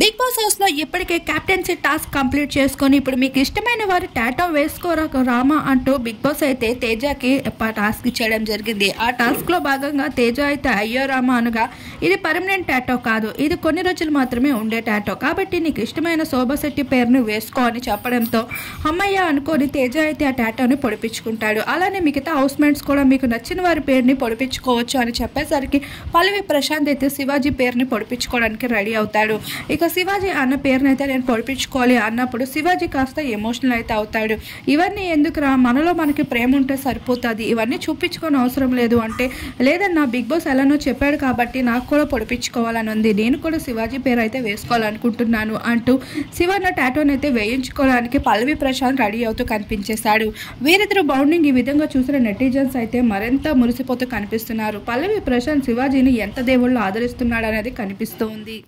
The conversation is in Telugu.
బిగ్ బాస్ హౌస్లో ఇప్పటికే కెప్టెన్సీ టాస్క్ కంప్లీట్ చేసుకొని ఇప్పుడు మీకు ఇష్టమైన వారి టాటో వేసుకోరా రామా అంటూ బిగ్ బాస్ అయితే తేజకి టాస్క్ ఇచ్చేయడం జరిగింది. ఆ టాస్క్లో భాగంగా తేజ అయితే అయ్యో రామా అనగా ఇది పర్మనెంట్ టాటో కాదు ఇది కొన్ని రోజులు మాత్రమే ఉండే టాటో కాబట్టి నీకు ఇష్టమైన శోభశెట్టి పేరును వేసుకో అని చెప్పడంతో అమ్మయ్య అనుకొని తేజ అయితే ఆ టాటోని పొడిపించుకుంటాడు. అలానే మిగతా హౌస్ మేట్స్ కూడా మీకు నచ్చిన వారి పేరుని పొడిపించుకోవచ్చు అని చెప్పేసరికి పల్లవి ప్రశాంత్ అయితే శివాజీ పేరుని పొడిపించుకోవడానికి రెడీ అవుతాడు. ఇక శివాజీ అన్న పేరునైతే నేను పొడిపించుకోవాలి అన్నప్పుడు శివాజీ కాస్త ఎమోషనల్ అయితే అవుతాడు. ఇవన్నీ ఎందుకురా? మనలో మనకి ప్రేమ ఉంటే సరిపోతుంది. ఇవన్నీ చూపించుకొని అవసరం లేదు అంటే లేదన్నా బిగ్ బాస్ ఎలానో చెప్పాడు కాబట్టి నాకు కూడా పొడిపించుకోవాలని ఉంది. నేను కూడా శివాజీ పేరు అయితే వేసుకోవాలనుకుంటున్నాను అంటూ శివన్న టాటోని అయితే వేయించుకోవడానికి పల్లవి ప్రశాంత్ రెడీ అవుతూ కనిపించేశాడు. వీరిద్దరు బౌండింగ్ ఈ విధంగా చూసిన నెటిజన్స్ అయితే మరింత మురిసిపోతూ కనిపిస్తున్నారు. పల్లవి ప్రశాంత్ శివాజీని ఎంత దేవుళ్ళు ఆదరిస్తున్నాడు అనేది కనిపిస్తోంది.